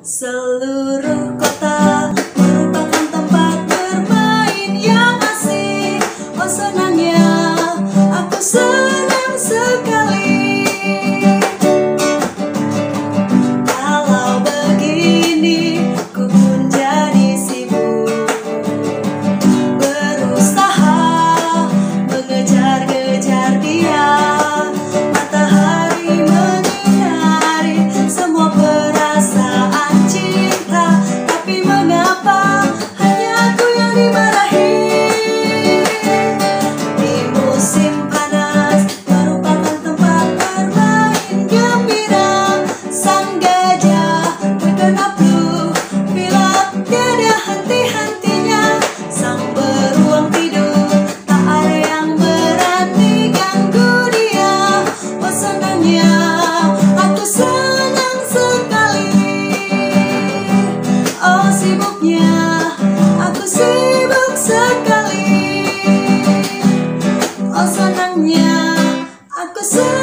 Seluruh kota merupakan tempat bermain yang masih, Oh senangnya aku senang the.